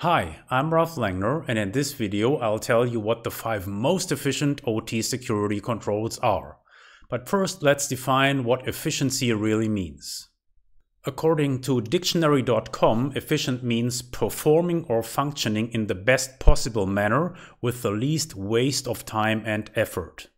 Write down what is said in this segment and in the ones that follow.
Hi, I'm Ralph Langner and in this video I'll tell you what the five most efficient OT security controls are. But first let's define what efficiency really means. According to dictionary.com, efficient means performing or functioning in the best possible manner with the least waste of time and effort.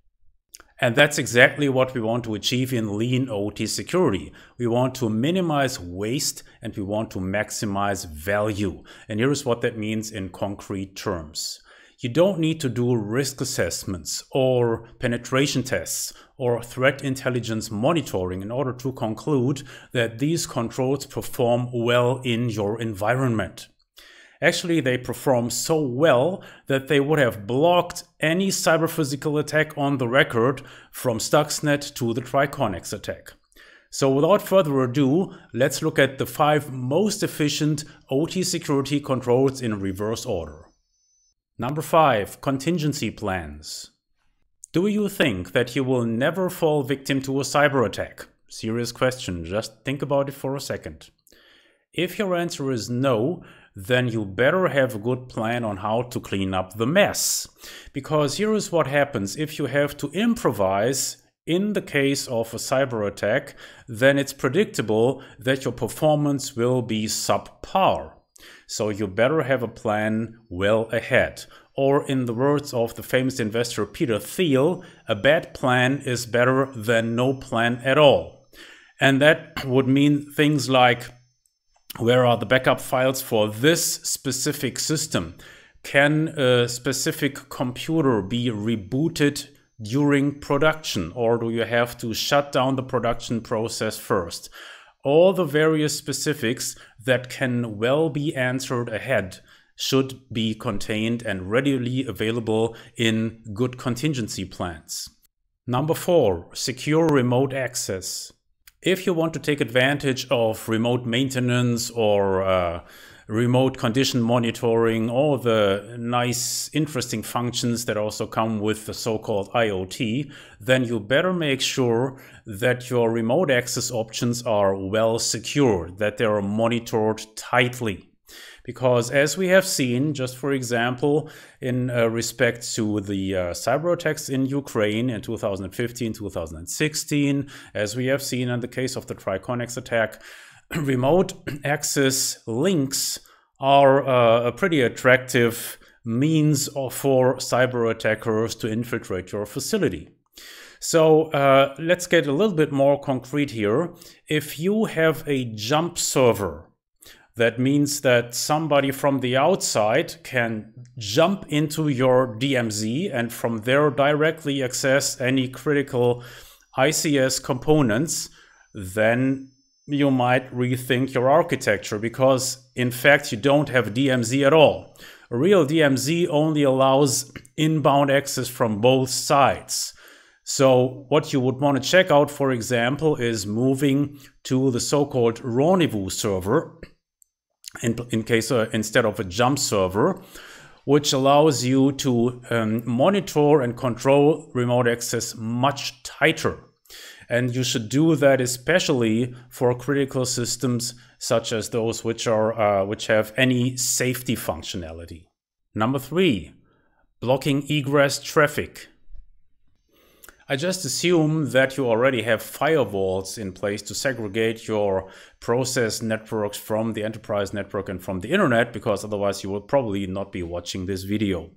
And that's exactly what we want to achieve in lean OT security. We want to minimize waste and we want to maximize value. And here's what that means in concrete terms. You don't need to do risk assessments or penetration tests or threat intelligence monitoring in order to conclude that these controls perform well in your environment. Actually, they perform so well that they would have blocked any cyber physical attack on the record from Stuxnet to the Triconex attack. So without further ado, let's look at the five most efficient OT security controls in reverse order. Number five, contingency plans. Do you think that you will never fall victim to a cyber attack? Serious question, just think about it for a second. If your answer is no, then you better have a good plan on how to clean up the mess. Because here is what happens if you have to improvise in the case of a cyber attack, then it's predictable that your performance will be subpar. So you better have a plan well ahead. Or in the words of the famous investor Peter Thiel, a bad plan is better than no plan at all. And that would mean things like where are the backup files for this specific system? Can a specific computer be rebooted during production or do you have to shut down the production process first? All the various specifics that can well be answered ahead should be contained and readily available in good contingency plans. Number four, secure remote access if you want to take advantage of remote maintenance or uh, remote condition monitoring, all the nice, interesting functions that also come with the so-called IoT, then you better make sure that your remote access options are well secured, that they are monitored tightly. Because as we have seen, just for example, in uh, respect to the uh, cyber attacks in Ukraine in 2015, 2016, as we have seen in the case of the Triconex attack, remote access links are uh, a pretty attractive means for cyber attackers to infiltrate your facility. So uh, let's get a little bit more concrete here. If you have a jump server that means that somebody from the outside can jump into your DMZ and from there directly access any critical ICS components, then you might rethink your architecture because in fact you don't have DMZ at all. A real DMZ only allows inbound access from both sides. So what you would want to check out, for example, is moving to the so-called rendezvous server in, in case uh, instead of a jump server, which allows you to um, monitor and control remote access much tighter. And you should do that especially for critical systems such as those which are uh, which have any safety functionality. Number three, blocking egress traffic. I just assume that you already have firewalls in place to segregate your process networks from the enterprise network and from the internet, because otherwise you will probably not be watching this video.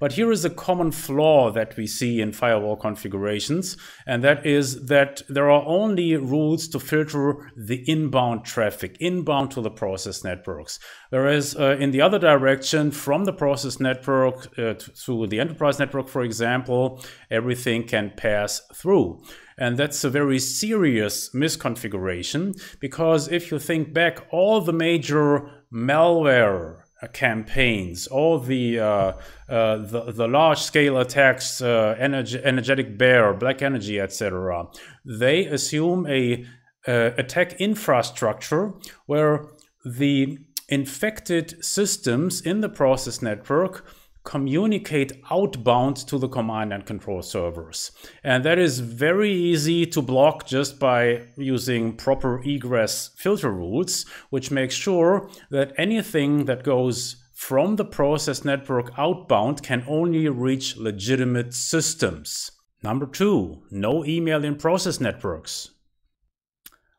But here is a common flaw that we see in firewall configurations, and that is that there are only rules to filter the inbound traffic, inbound to the process networks. Whereas uh, in the other direction, from the process network uh, to the enterprise network, for example, everything can pass through. And that's a very serious misconfiguration because if you think back, all the major malware campaigns, all the uh, uh, the, the large scale attacks, uh, energy, energetic bear, BlackEnergy, etc. They assume a uh, attack infrastructure where the infected systems in the process network communicate outbound to the command and control servers. And that is very easy to block just by using proper egress filter rules, which makes sure that anything that goes from the process network outbound can only reach legitimate systems. Number two, no email in process networks.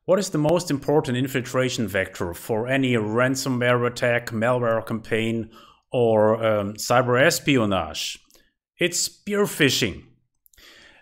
What is the most important infiltration vector for any ransomware attack, malware campaign, or um, cyber espionage? It's spear phishing.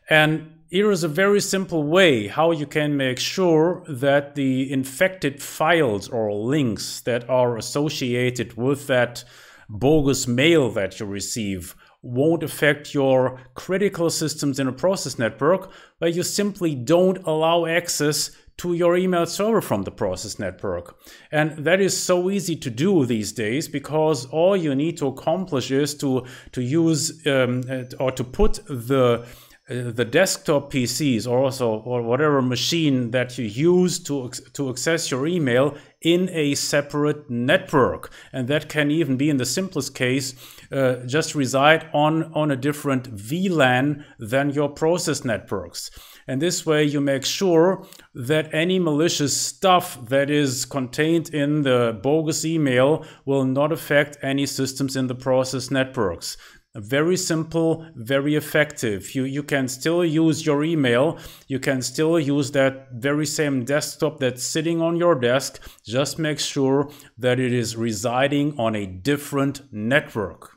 And here is a very simple way how you can make sure that the infected files or links that are associated with that bogus mail that you receive won't affect your critical systems in a process network where you simply don't allow access to your email server from the process network. And that is so easy to do these days because all you need to accomplish is to, to use um, uh, or to put the uh, the desktop PCs or also or whatever machine that you use to to access your email in a separate network and that can even be in the simplest case uh, just reside on on a different VLAN than your process networks and this way you make sure that any malicious stuff that is contained in the bogus email will not affect any systems in the process networks very simple, very effective. You, you can still use your email. You can still use that very same desktop that's sitting on your desk. Just make sure that it is residing on a different network.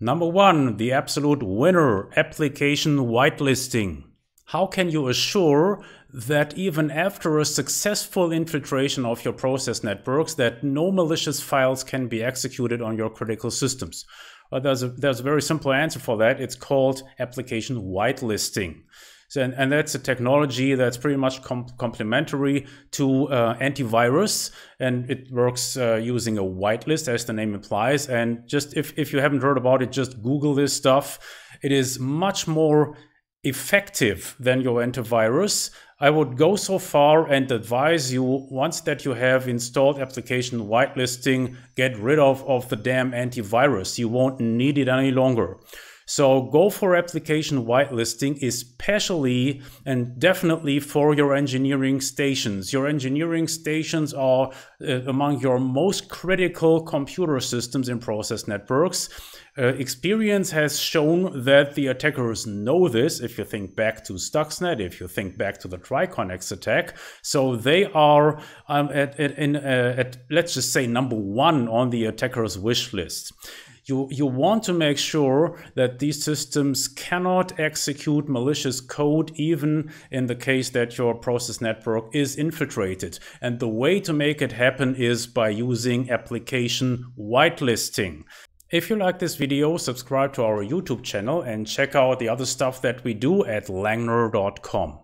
Number one, the absolute winner, application whitelisting. How can you assure that even after a successful infiltration of your process networks that no malicious files can be executed on your critical systems? Well, there's a, there's a very simple answer for that. It's called application whitelisting. So, and, and, that's a technology that's pretty much com complementary to uh, antivirus, and it works uh, using a whitelist, as the name implies. And just if, if you haven't heard about it, just Google this stuff. It is much more effective than your antivirus. I would go so far and advise you once that you have installed application whitelisting, get rid of, of the damn antivirus. You won't need it any longer. So go for application whitelisting, especially and definitely for your engineering stations. Your engineering stations are uh, among your most critical computer systems in process networks. Uh, experience has shown that the attackers know this. If you think back to Stuxnet, if you think back to the Triconex attack, so they are um, at, at, in, uh, at let's just say number one on the attackers' wish list you, you want to make sure that these systems cannot execute malicious code even in the case that your process network is infiltrated. And the way to make it happen is by using application whitelisting. If you like this video, subscribe to our YouTube channel and check out the other stuff that we do at langner.com.